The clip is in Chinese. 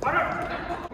把这。